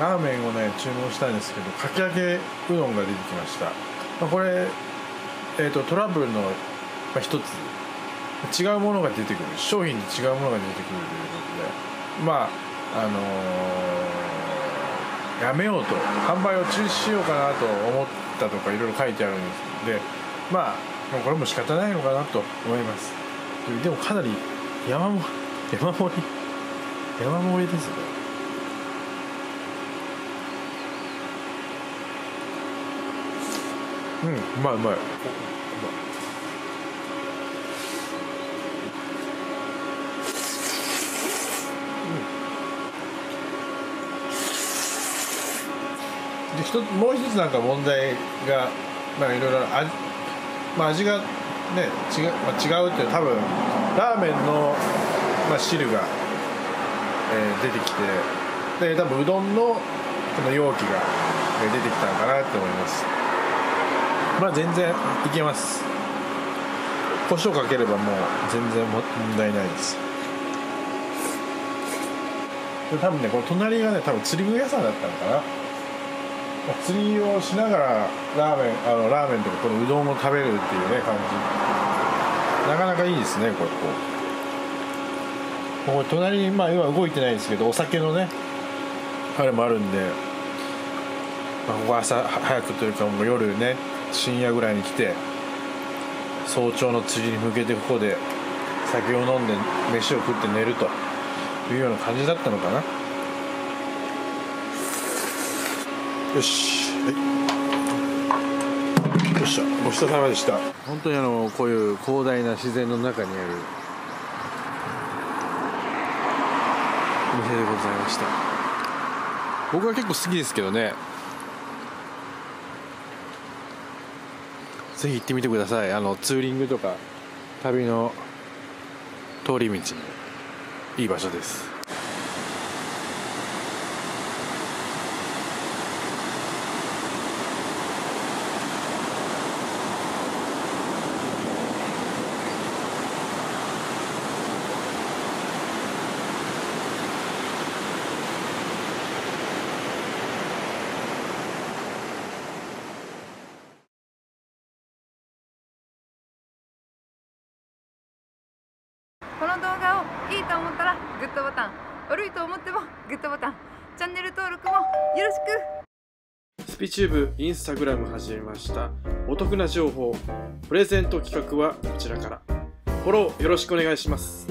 ラーメンをね注文したんですけどかき揚げうどんが出てきました、まあ、これ、えーと、トラブルの、まあ、一つ。違うものが出てくる。商品に違うものが出てくるということで。まああのー、やめようと。販売を中止しようかなと思ったとかいろいろ書いてあるんですでまあこれも仕方ないのかなと思います。でもかなり山も山盛り山盛りですね。うんうまいうまいで一もう一つなんか問題がまあいろいろ味,、まあ、味がね違,、まあ、違うって多分ラーメンの、まあ、汁が、えー、出てきてで多分うどんのこの容器が出てきたのかなって思いますまあ全然いけます。胡椒かければもう全然問題ないです。で多分ねこの隣がね多分釣り具屋さんだったのかな。釣りをしながらラーメンあのラーメンとかこのうどんを食べるっていうね感じ。なかなかいいですねこれこう。ここ隣にまあ今動いてないですけどお酒のねあれもあるんで、まあ、ここ朝早くというかもう夜ね深夜ぐらいに来て早朝の釣りに向けてここで酒を飲んで飯を食って寝るというような感じだったのかな。よし。はいよっしゃ。ごちそうさまでした。本当にあのこういう広大な自然の中にあるお店でございました。僕は結構好きですけどね。ぜひ行ってみてください。あのツーリングとか旅の通り道いい場所です。この動画をいいと思ったらグッドボタン。悪いと思ってもグッドボタン。チャンネル登録もよろしく。スピチューブインスタグラム始めました。お得な情報プレゼント企画はこちらから。フォローよろしくお願いします。